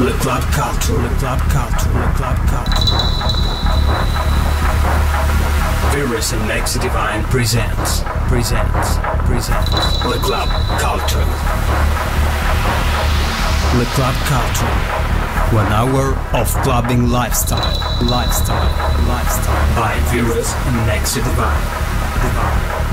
Le club culture, le club culture, le club culture. Virus and Maxi Divine presents, presents, presents. Le club culture. Le club culture. One hour of clubbing lifestyle, lifestyle, lifestyle. By Virus and Maxi Divine.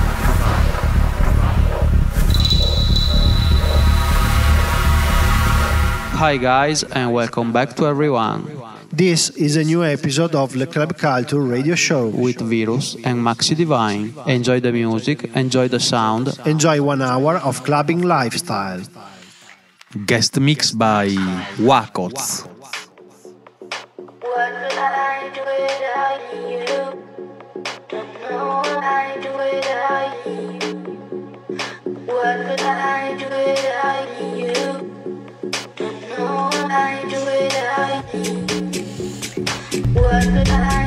Hi, guys, and welcome back to everyone. This is a new episode of the Club Culture radio show with Virus and Maxi Divine. Enjoy the music, enjoy the sound, enjoy one hour of clubbing lifestyle. Guest mix by Uakoz. What could I do without you? I do without you? What could I?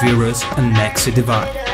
Virus and Maxi Divine.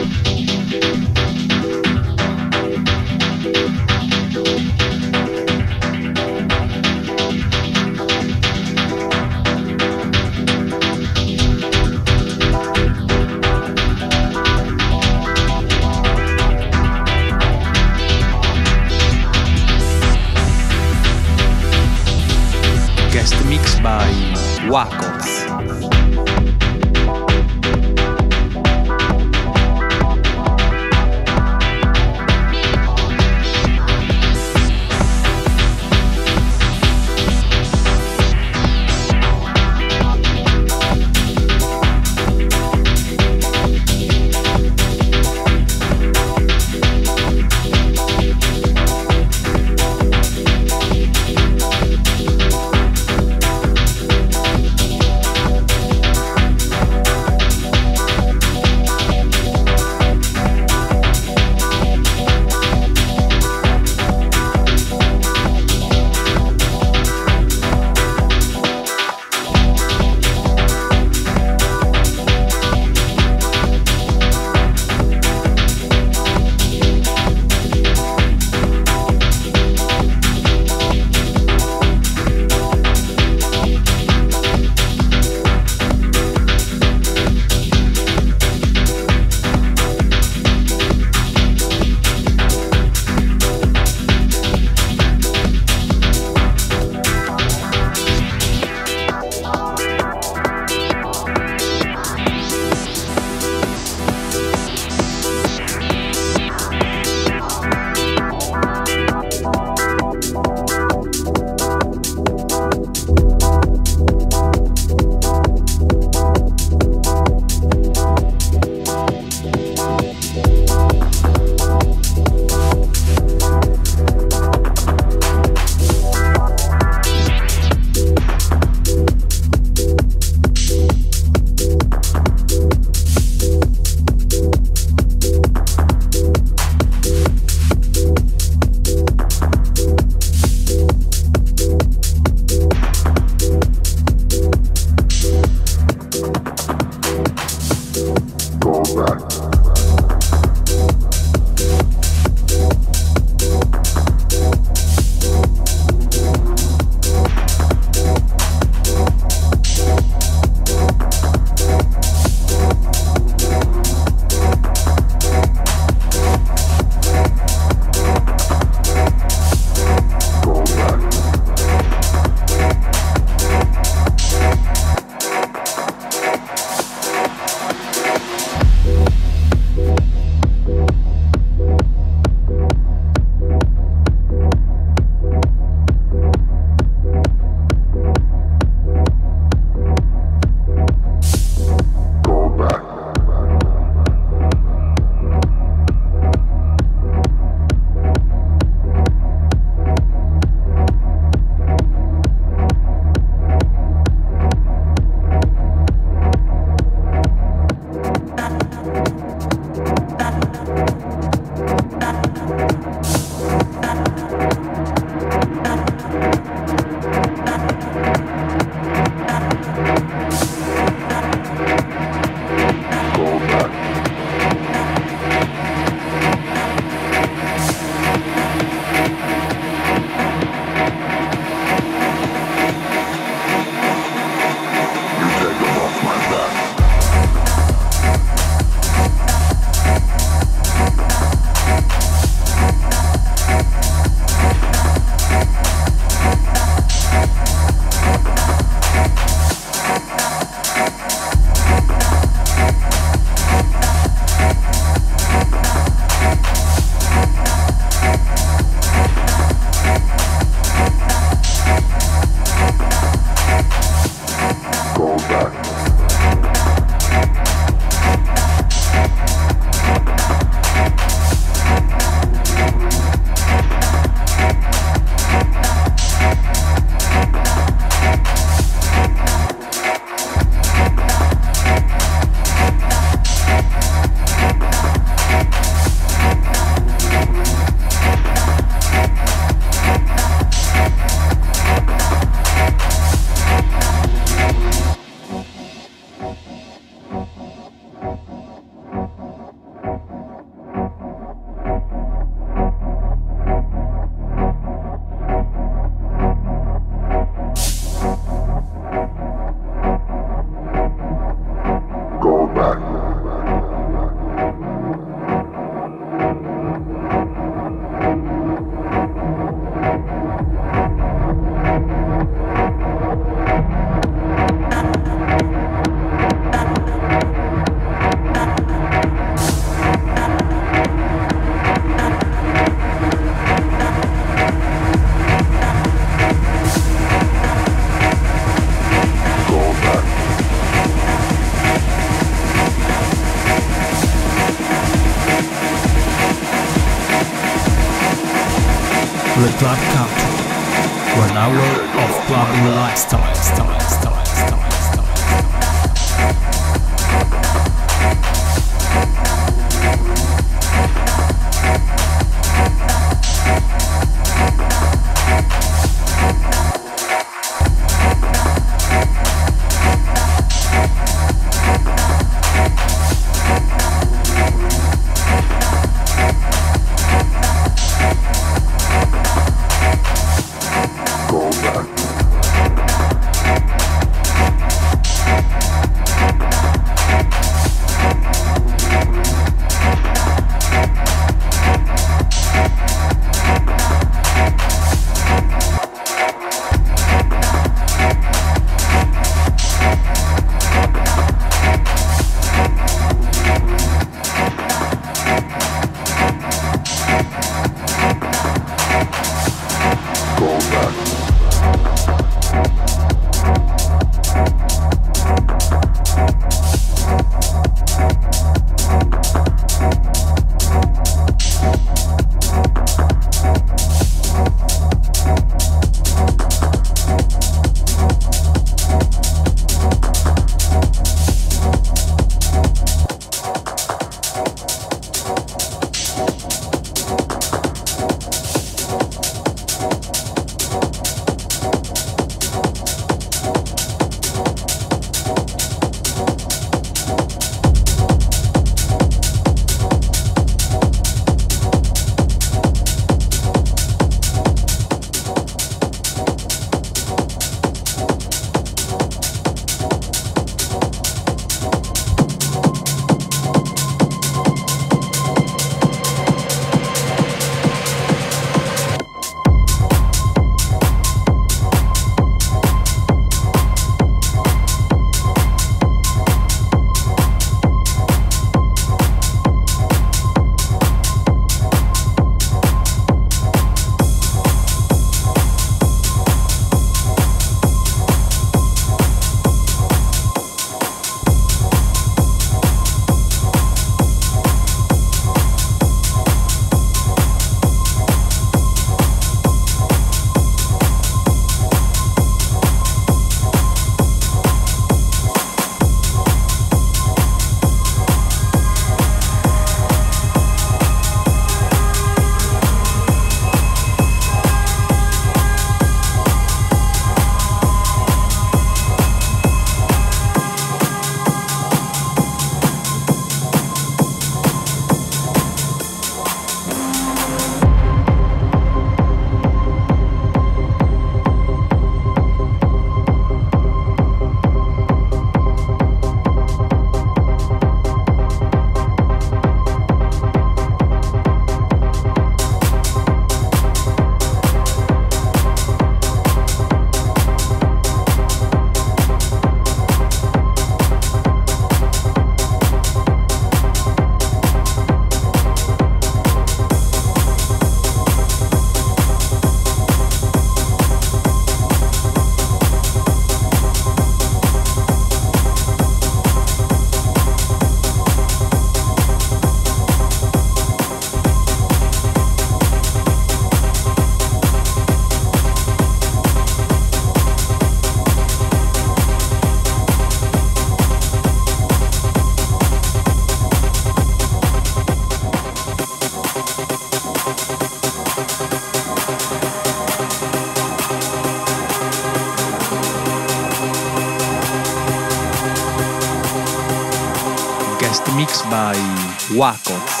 Uakoz.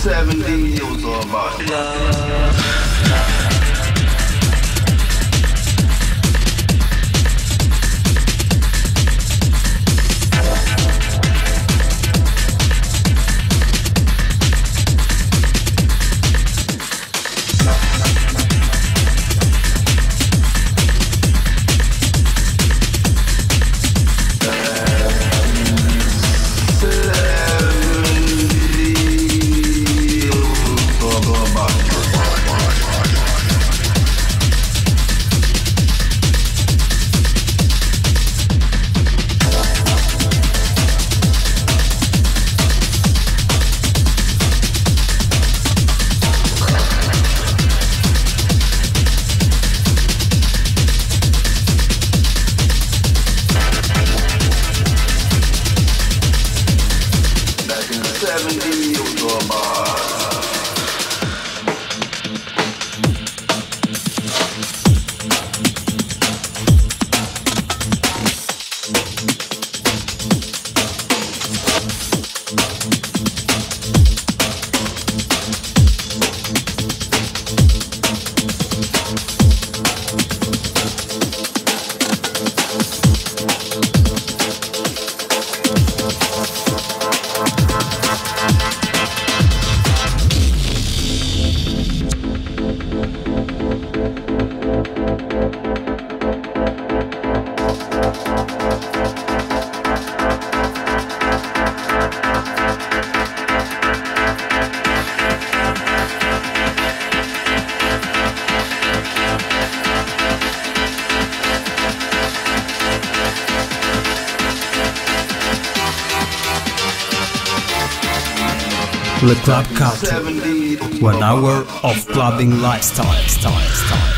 70s, it was all about love. Le Club Culture. 70s. it was all One hour of clubbing lifestyle. Style, style, style,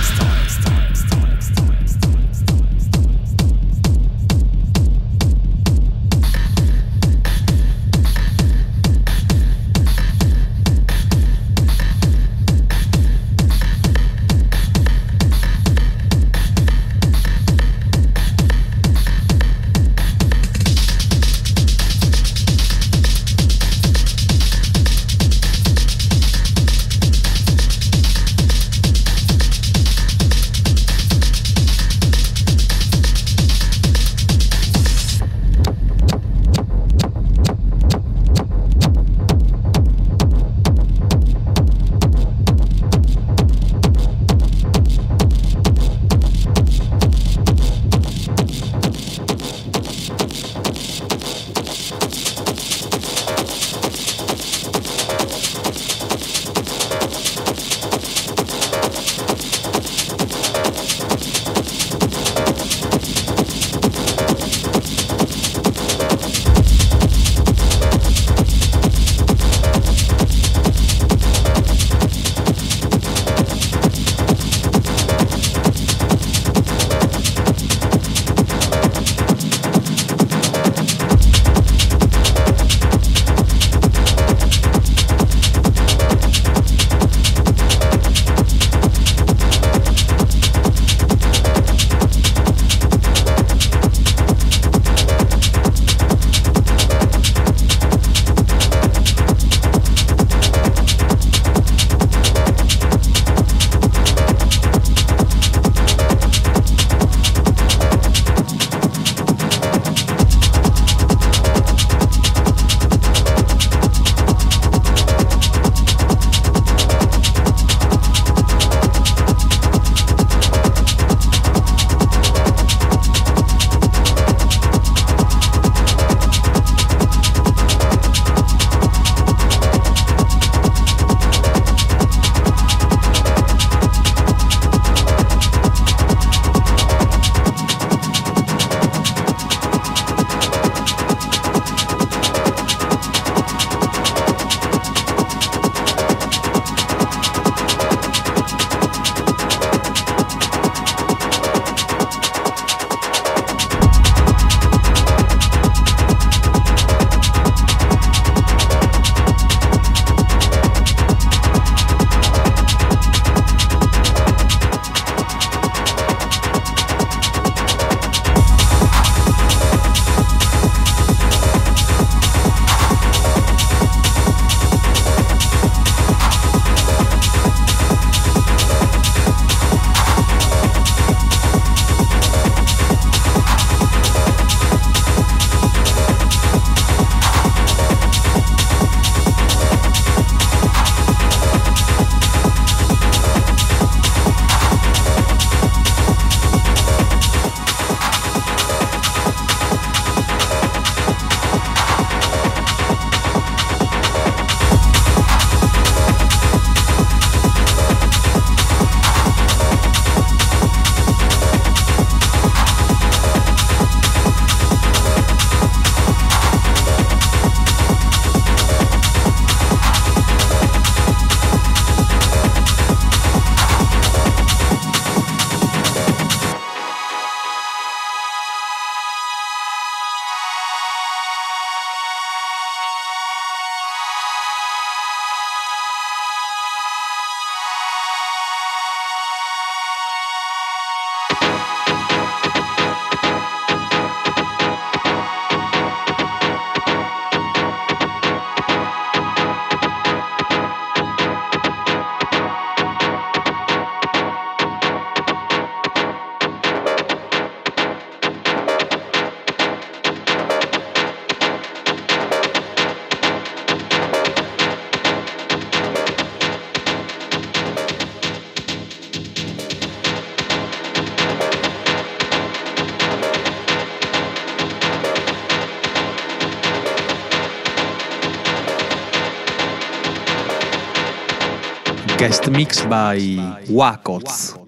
By Uakoz.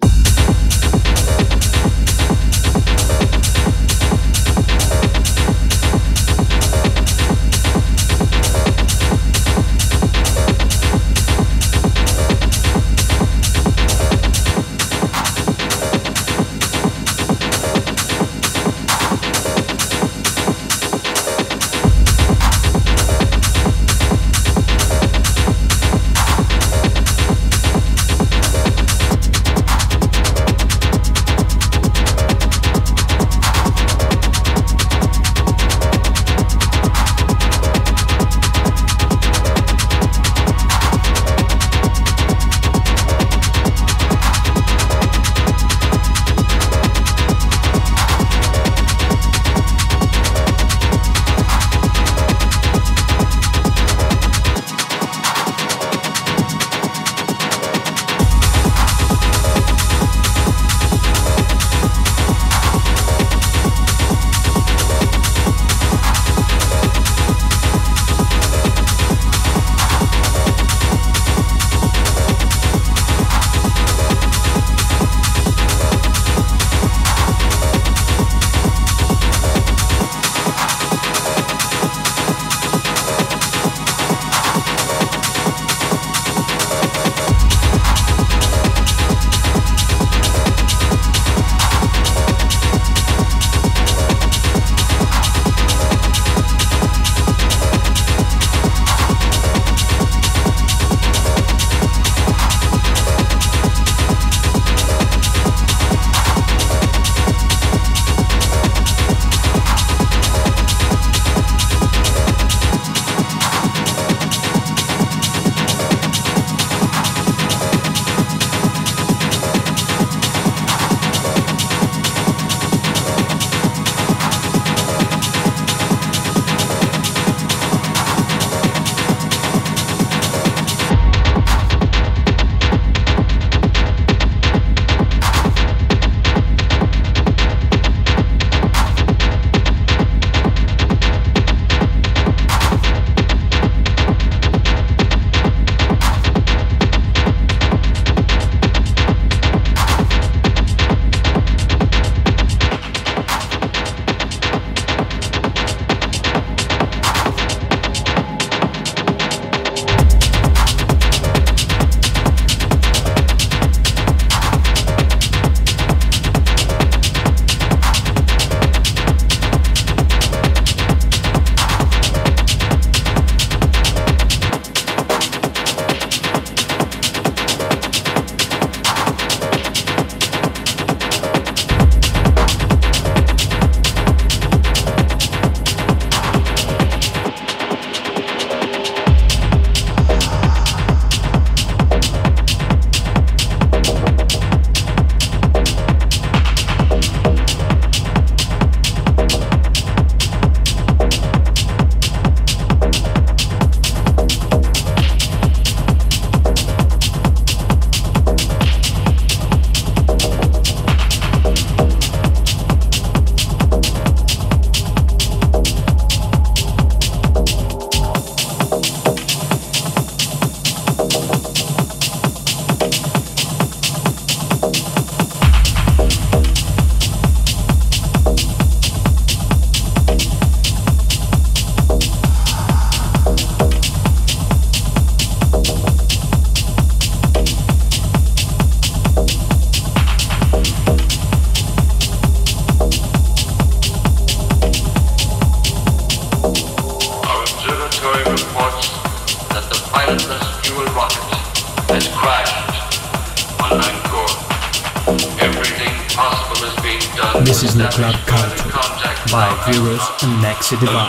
Maxi Divine.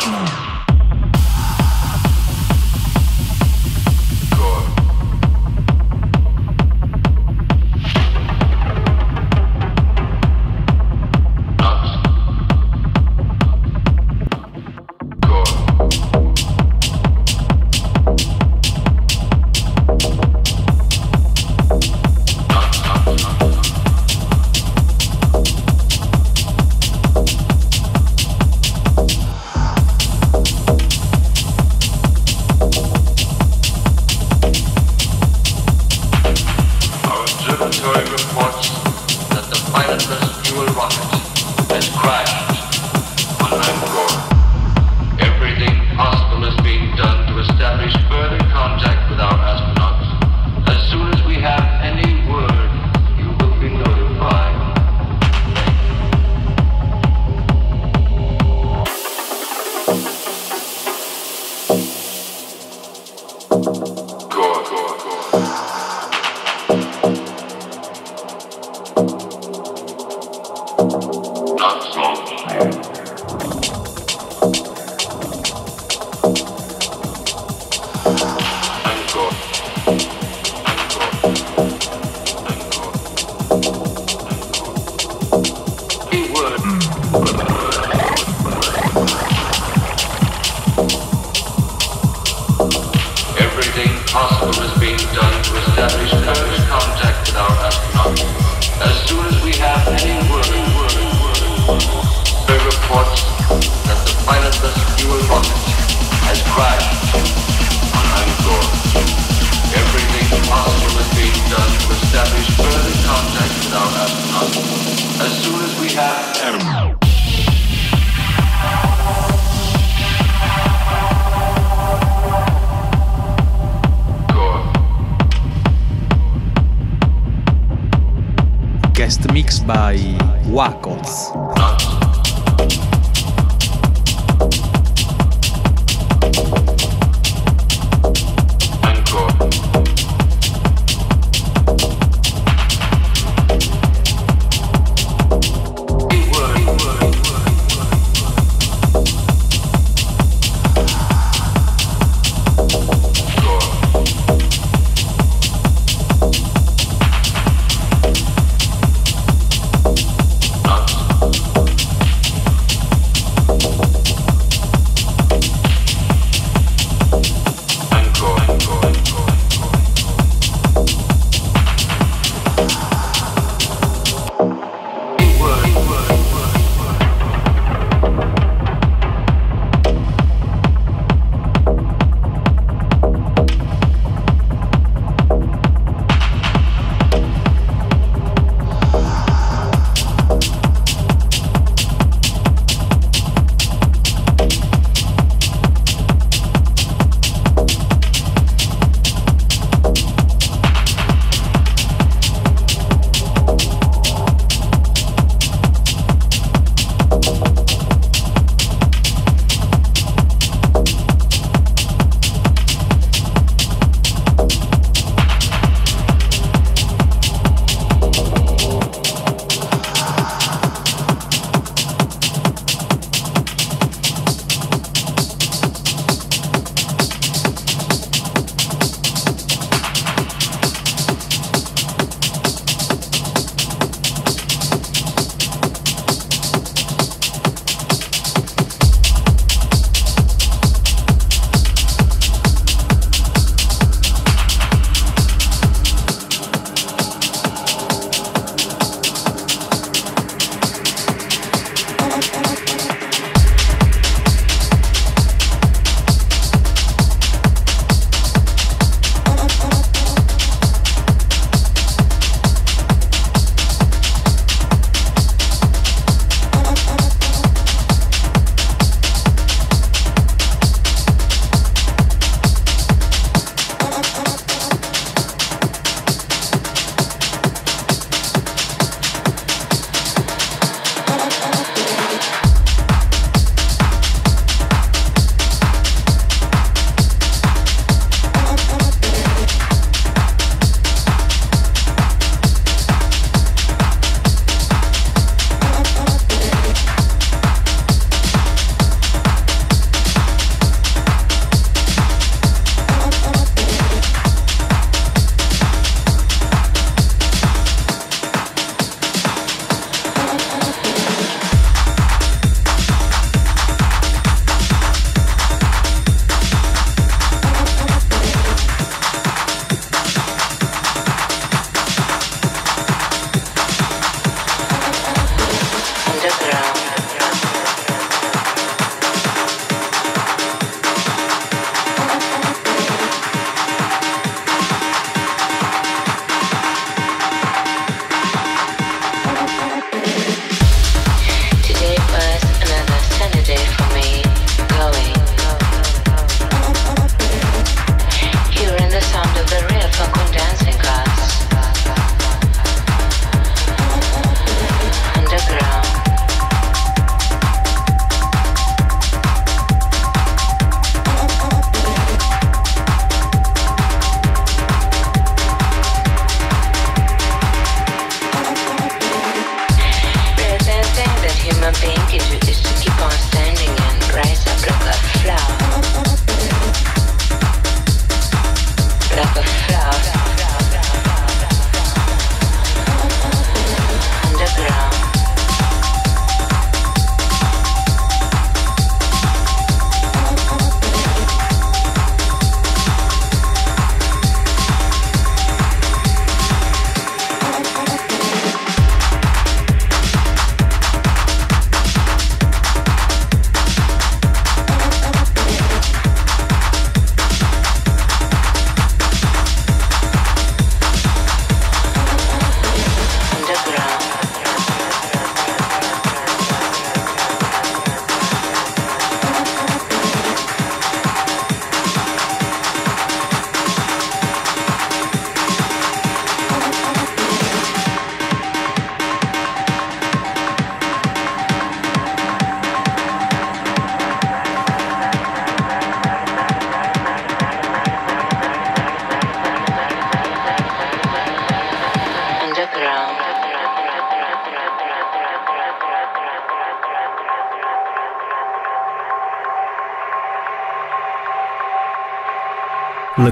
observatory reports that the pilotless fuel rocket has crashed.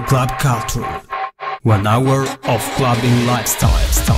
Club Culture. One hour of clubbing lifestyle.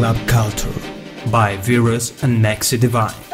Club Culture by Virus and Maxi Divine.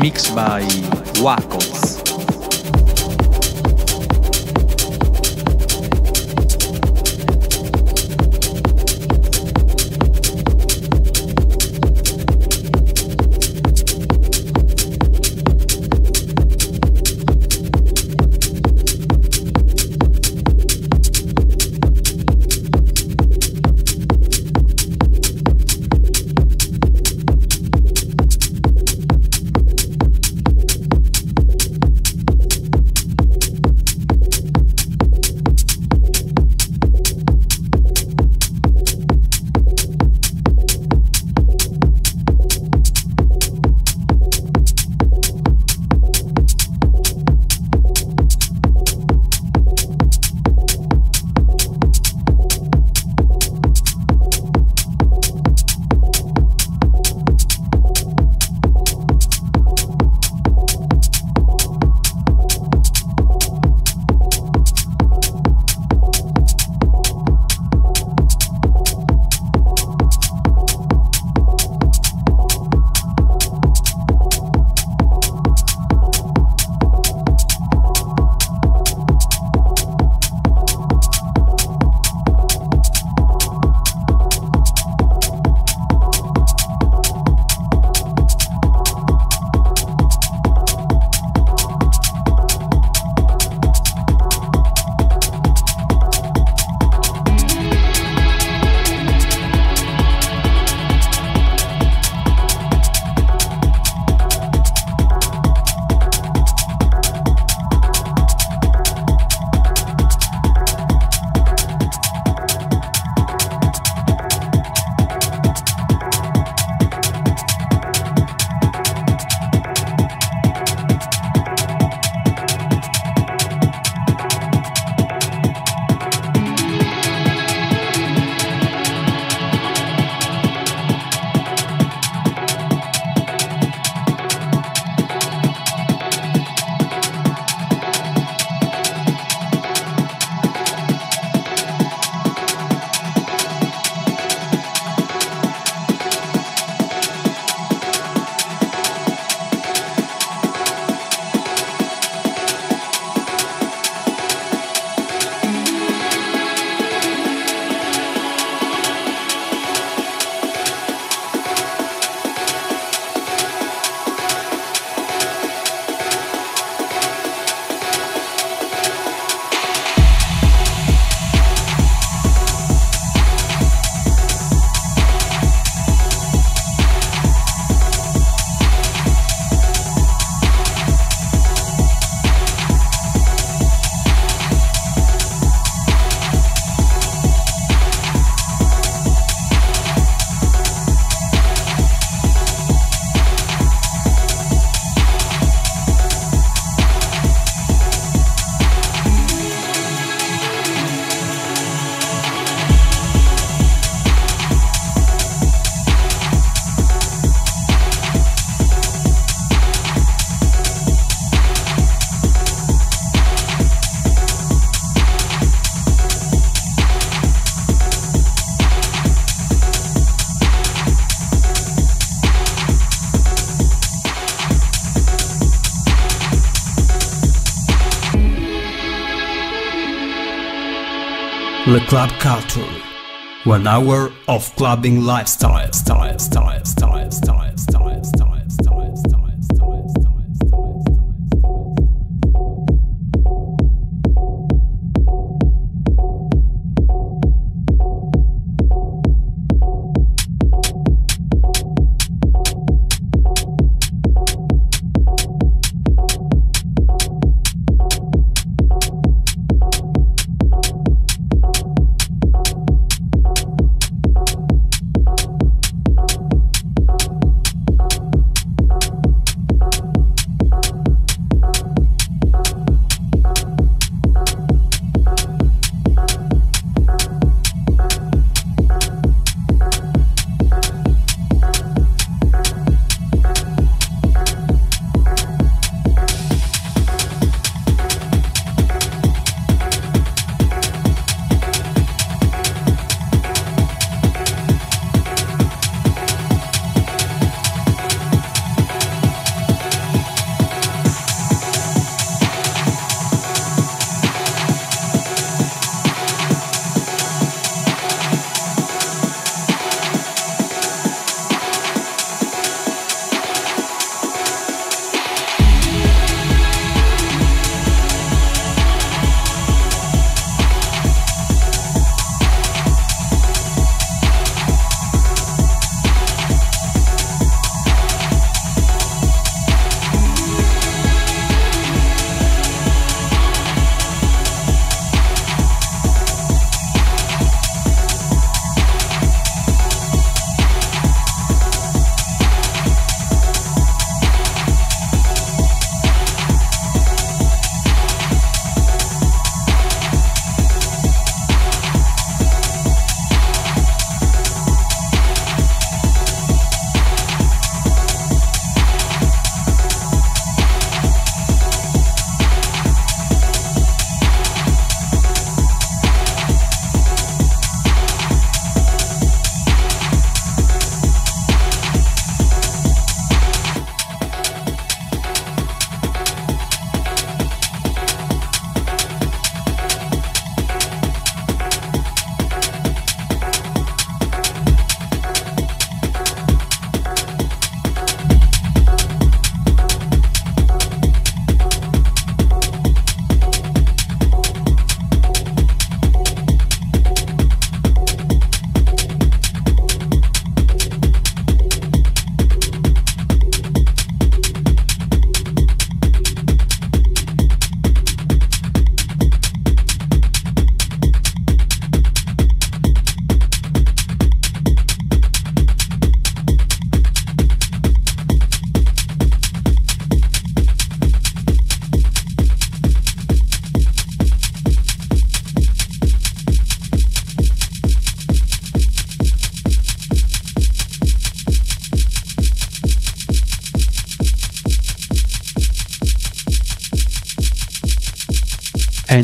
Guest mix by Uakoz. Le Club Culture. One hour of clubbing lifestyle, style, style, style, style, style, style.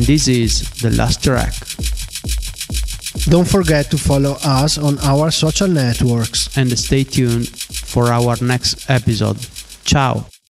This is the last track. Don't forget to follow us on our social networks. And stay tuned for our next episode. Ciao!